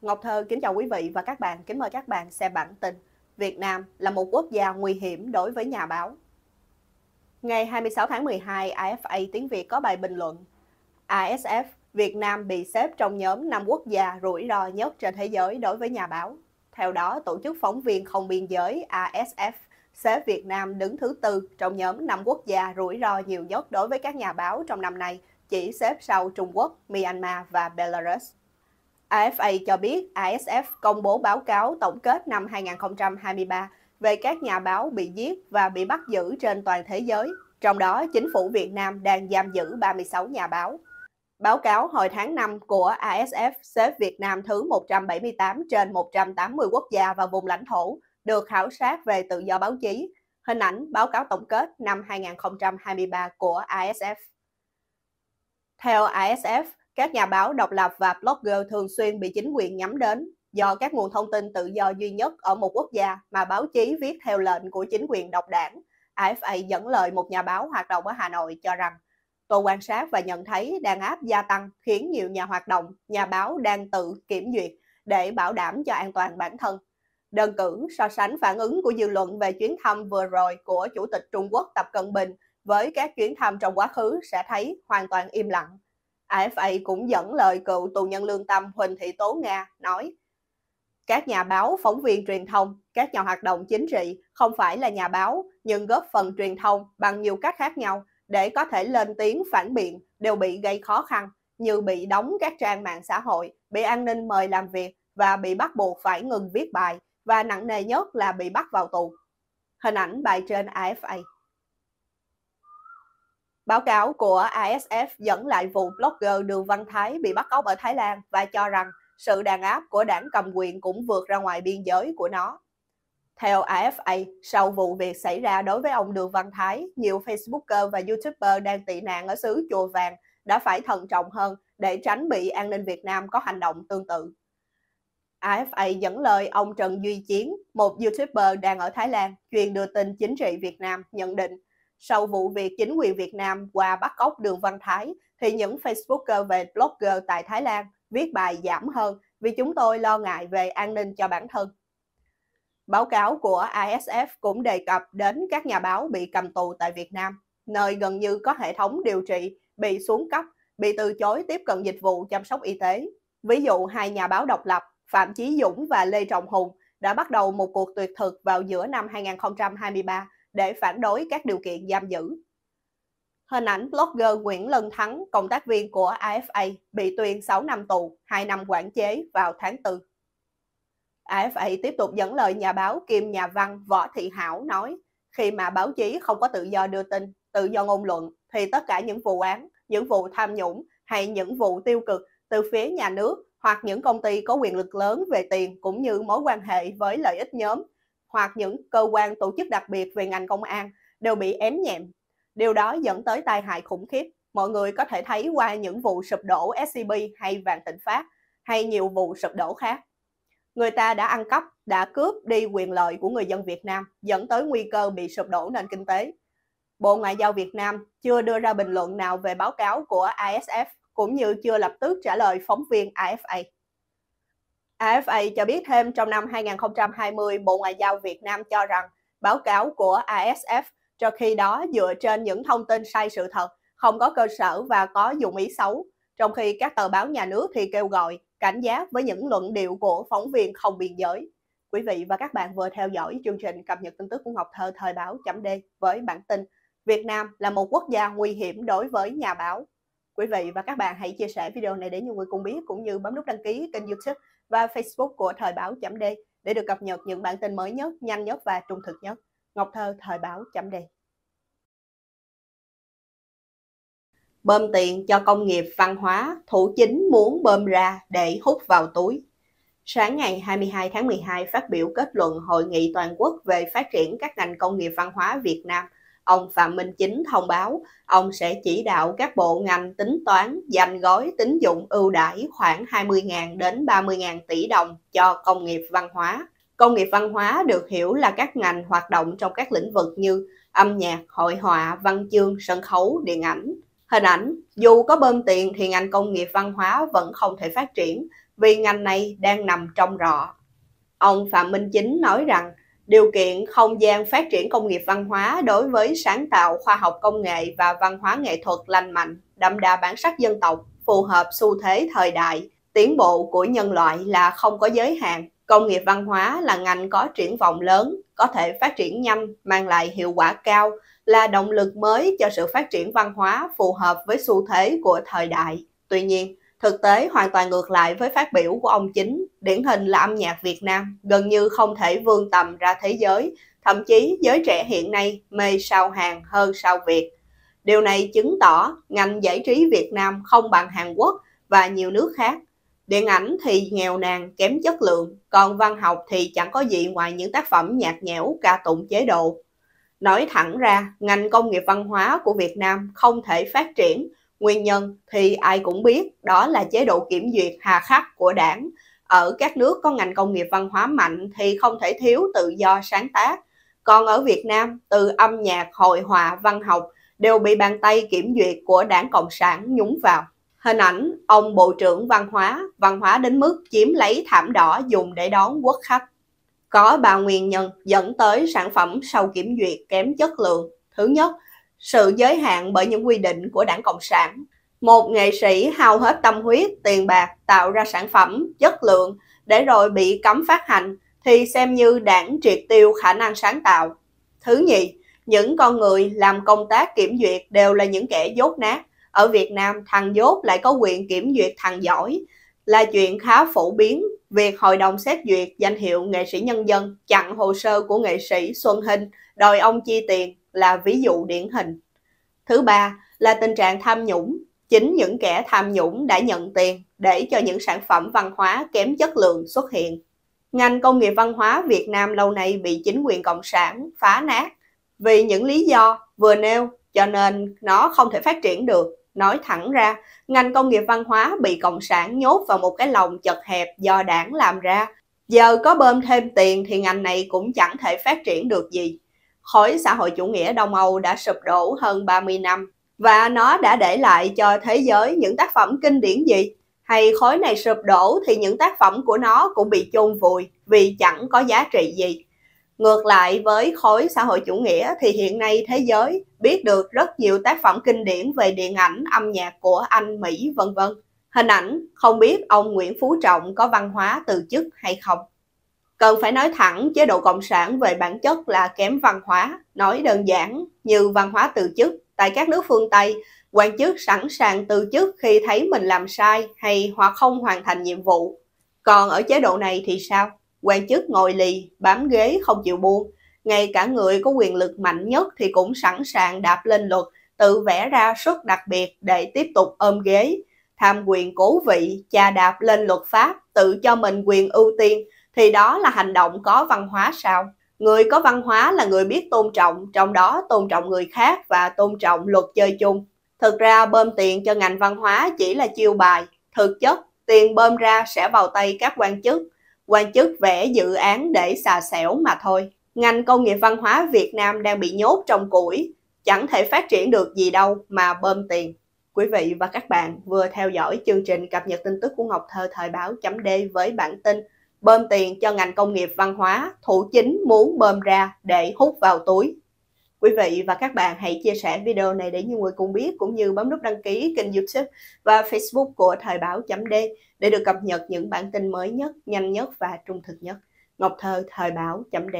Ngọc Thơ kính chào quý vị và các bạn, kính mời các bạn xem bản tin. Việt Nam là một quốc gia nguy hiểm đối với nhà báo. Ngày 26 tháng 12, AFA tiếng Việt có bài bình luận ASF, Việt Nam bị xếp trong nhóm 5 quốc gia rủi ro nhất trên thế giới đối với nhà báo. Theo đó, Tổ chức Phóng viên Không Biên Giới ASF xếp Việt Nam đứng thứ tư trong nhóm 5 quốc gia rủi ro nhiều nhất đối với các nhà báo trong năm nay, chỉ xếp sau Trung Quốc, Myanmar và Belarus. AFA cho biết ASF công bố báo cáo tổng kết năm 2023 về các nhà báo bị giết và bị bắt giữ trên toàn thế giới. Trong đó, chính phủ Việt Nam đang giam giữ 36 nhà báo. Báo cáo hồi tháng 5 của ASF xếp Việt Nam thứ 178 trên 180 quốc gia và vùng lãnh thổ được khảo sát về tự do báo chí. Hình ảnh báo cáo tổng kết năm 2023 của ASF. Theo ASF, các nhà báo độc lập và blogger thường xuyên bị chính quyền nhắm đến do các nguồn thông tin tự do duy nhất ở một quốc gia mà báo chí viết theo lệnh của chính quyền độc đảng. AFA dẫn lời một nhà báo hoạt động ở Hà Nội cho rằng Tôi quan sát và nhận thấy đàn áp gia tăng khiến nhiều nhà hoạt động, nhà báo đang tự kiểm duyệt để bảo đảm cho an toàn bản thân. Đơn cử so sánh phản ứng của dư luận về chuyến thăm vừa rồi của Chủ tịch Trung Quốc Tập Cận Bình với các chuyến thăm trong quá khứ sẽ thấy hoàn toàn im lặng. AFA cũng dẫn lời cựu tù nhân lương tâm Huỳnh Thị Tố Nga nói các nhà báo, phóng viên truyền thông, các nhà hoạt động chính trị không phải là nhà báo nhưng góp phần truyền thông bằng nhiều cách khác nhau để có thể lên tiếng phản biện đều bị gây khó khăn như bị đóng các trang mạng xã hội, bị an ninh mời làm việc và bị bắt buộc phải ngừng viết bài và nặng nề nhất là bị bắt vào tù. Hình ảnh bài trên AFA. Báo cáo của ASF dẫn lại vụ blogger Đường Văn Thái bị bắt cóc ở Thái Lan và cho rằng sự đàn áp của đảng cầm quyền cũng vượt ra ngoài biên giới của nó. Theo AFA, sau vụ việc xảy ra đối với ông Đường Văn Thái, nhiều Facebooker và YouTuber đang tị nạn ở xứ Chùa Vàng đã phải thận trọng hơn để tránh bị an ninh Việt Nam có hành động tương tự. AFA dẫn lời ông Trần Duy Chiến, một YouTuber đang ở Thái Lan, chuyên đưa tin chính trị Việt Nam, nhận định sau vụ việc chính quyền Việt Nam qua bắt cóc Đường Văn Thái, thì những Facebooker về blogger tại Thái Lan viết bài giảm hơn vì chúng tôi lo ngại về an ninh cho bản thân. Báo cáo của ISF cũng đề cập đến các nhà báo bị cầm tù tại Việt Nam, nơi gần như có hệ thống điều trị bị xuống cấp, bị từ chối tiếp cận dịch vụ chăm sóc y tế. Ví dụ hai nhà báo độc lập Phạm Chí Dũng và Lê Trọng Hùng đã bắt đầu một cuộc tuyệt thực vào giữa năm 2023 để phản đối các điều kiện giam giữ. Hình ảnh blogger Nguyễn Lân Thắng, công tác viên của AFA, bị tuyên 6 năm tù, 2 năm quản chế vào tháng 4. AFA tiếp tục dẫn lời nhà báo kiêm nhà văn Võ Thị Hảo nói, khi mà báo chí không có tự do đưa tin, tự do ngôn luận, thì tất cả những vụ án, những vụ tham nhũng hay những vụ tiêu cực từ phía nhà nước hoặc những công ty có quyền lực lớn về tiền cũng như mối quan hệ với lợi ích nhóm hoặc những cơ quan tổ chức đặc biệt về ngành công an đều bị ém nhẹm. Điều đó dẫn tới tai hại khủng khiếp. Mọi người có thể thấy qua những vụ sụp đổ SCB hay Vạn Thịnh Phát hay nhiều vụ sụp đổ khác. Người ta đã ăn cắp, đã cướp đi quyền lợi của người dân Việt Nam, dẫn tới nguy cơ bị sụp đổ nền kinh tế. Bộ Ngoại giao Việt Nam chưa đưa ra bình luận nào về báo cáo của ISF cũng như chưa lập tức trả lời phóng viên AFA. AFA cho biết thêm trong năm 2020, Bộ Ngoại giao Việt Nam cho rằng báo cáo của ASF cho khi đó dựa trên những thông tin sai sự thật, không có cơ sở và có dụng ý xấu, trong khi các tờ báo nhà nước thì kêu gọi cảnh giác với những luận điệu của phóng viên không biên giới. Quý vị và các bạn vừa theo dõi chương trình cập nhật tin tức của Ngọc Thơ thời báo chấm D với bản tin Việt Nam là một quốc gia nguy hiểm đối với nhà báo. Quý vị và các bạn hãy chia sẻ video này để nhiều người cùng biết cũng như bấm nút đăng ký kênh YouTube và Facebook của Thời báo chấm D để được cập nhật những bản tin mới nhất, nhanh nhất và trung thực nhất. Ngọc Thơ Thời báo chấm D Bơm tiền cho công nghiệp văn hóa, thủ chính muốn bơm ra để hút vào túi. Sáng ngày 22 tháng 12 phát biểu kết luận Hội nghị toàn quốc về phát triển các ngành công nghiệp văn hóa Việt Nam, ông Phạm Minh Chính thông báo ông sẽ chỉ đạo các bộ ngành tính toán dành gói tín dụng ưu đãi khoảng 20.000 đến 30.000 tỷ đồng cho công nghiệp văn hóa. Công nghiệp văn hóa được hiểu là các ngành hoạt động trong các lĩnh vực như âm nhạc, hội họa, văn chương, sân khấu, điện ảnh. Hình ảnh, dù có bơm tiền thì ngành công nghiệp văn hóa vẫn không thể phát triển vì ngành này đang nằm trong rọ. Ông Phạm Minh Chính nói rằng điều kiện không gian phát triển công nghiệp văn hóa đối với sáng tạo khoa học công nghệ và văn hóa nghệ thuật lành mạnh, đậm đà bản sắc dân tộc, phù hợp xu thế thời đại, tiến bộ của nhân loại là không có giới hạn. Công nghiệp văn hóa là ngành có triển vọng lớn, có thể phát triển nhanh, mang lại hiệu quả cao, là động lực mới cho sự phát triển văn hóa phù hợp với xu thế của thời đại. Tuy nhiên, thực tế hoàn toàn ngược lại với phát biểu của ông chính, điển hình là âm nhạc Việt Nam gần như không thể vươn tầm ra thế giới, thậm chí giới trẻ hiện nay mê sao Hàn hơn sao Việt. Điều này chứng tỏ ngành giải trí Việt Nam không bằng Hàn Quốc và nhiều nước khác. Điện ảnh thì nghèo nàn, kém chất lượng, còn văn học thì chẳng có gì ngoài những tác phẩm nhạt nhẽo ca tụng chế độ. Nói thẳng ra, ngành công nghiệp văn hóa của Việt Nam không thể phát triển. Nguyên nhân thì ai cũng biết, đó là chế độ kiểm duyệt hà khắc của đảng. Ở các nước có ngành công nghiệp văn hóa mạnh thì không thể thiếu tự do sáng tác. Còn ở Việt Nam, từ âm nhạc, hội họa, văn học đều bị bàn tay kiểm duyệt của đảng Cộng sản nhúng vào. Hình ảnh ông Bộ trưởng Văn hóa, văn hóa đến mức chiếm lấy thảm đỏ dùng để đón quốc khách. Có ba nguyên nhân dẫn tới sản phẩm sau kiểm duyệt kém chất lượng. Thứ nhất, sự giới hạn bởi những quy định của đảng Cộng sản. Một nghệ sĩ hao hết tâm huyết, tiền bạc tạo ra sản phẩm chất lượng để rồi bị cấm phát hành thì xem như đảng triệt tiêu khả năng sáng tạo. Thứ nhì, những con người làm công tác kiểm duyệt đều là những kẻ dốt nát. Ở Việt Nam, thằng dốt lại có quyền kiểm duyệt thằng giỏi, là chuyện khá phổ biến. Việc hội đồng xét duyệt danh hiệu nghệ sĩ nhân dân chặn hồ sơ của nghệ sĩ Xuân Hinh đòi ông chi tiền là ví dụ điển hình. Thứ ba là tình trạng tham nhũng. Chính những kẻ tham nhũng đã nhận tiền để cho những sản phẩm văn hóa kém chất lượng xuất hiện. Ngành công nghiệp văn hóa Việt Nam lâu nay bị chính quyền Cộng sản phá nát vì những lý do vừa nêu cho nên nó không thể phát triển được. Nói thẳng ra, ngành công nghiệp văn hóa bị Cộng sản nhốt vào một cái lồng chật hẹp do đảng làm ra. Giờ có bơm thêm tiền thì ngành này cũng chẳng thể phát triển được gì. Khối xã hội chủ nghĩa Đông Âu đã sụp đổ hơn 30 năm và nó đã để lại cho thế giới những tác phẩm kinh điển gì? Hay khối này sụp đổ thì những tác phẩm của nó cũng bị chôn vùi vì chẳng có giá trị gì. Ngược lại với khối xã hội chủ nghĩa thì hiện nay thế giới biết được rất nhiều tác phẩm kinh điển về điện ảnh, âm nhạc của Anh, Mỹ, vân vân. Hình ảnh không biết ông Nguyễn Phú Trọng có văn hóa từ chức hay không. Cần phải nói thẳng chế độ Cộng sản về bản chất là kém văn hóa, nói đơn giản như văn hóa từ chức. Tại các nước phương Tây, quan chức sẵn sàng từ chức khi thấy mình làm sai hay hoặc không hoàn thành nhiệm vụ. Còn ở chế độ này thì sao? quan chức ngồi lì, bám ghế không chịu buông. Ngay cả người có quyền lực mạnh nhất thì cũng sẵn sàng đạp lên luật, tự vẽ ra suất đặc biệt để tiếp tục ôm ghế. Tham quyền cố vị, chà đạp lên luật pháp, tự cho mình quyền ưu tiên, thì đó là hành động có văn hóa sao? Người có văn hóa là người biết tôn trọng, trong đó tôn trọng người khác và tôn trọng luật chơi chung. Thực ra bơm tiền cho ngành văn hóa chỉ là chiêu bài, thực chất tiền bơm ra sẽ vào tay các quan chức, quan chức vẽ dự án để xà xẻo mà thôi. Ngành công nghiệp văn hóa Việt Nam đang bị nhốt trong củi, chẳng thể phát triển được gì đâu mà bơm tiền. Quý vị và các bạn vừa theo dõi chương trình cập nhật tin tức của Ngọc Thơ thời báo chấm D với bản tin bơm tiền cho ngành công nghiệp văn hóa, thủ chính muốn bơm ra để hút vào túi. Quý vị và các bạn hãy chia sẻ video này để nhiều người cùng biết cũng như bấm nút đăng ký kênh youtube và facebook của Thời báo D để được cập nhật những bản tin mới nhất, nhanh nhất và trung thực nhất. Ngọc Thơ Thời báo D